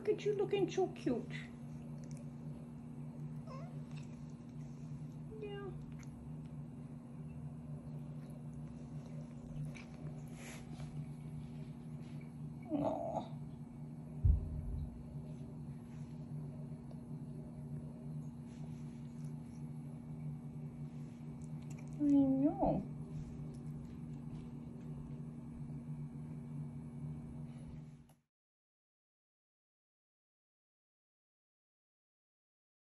look at you looking so cute. Yeah. I know.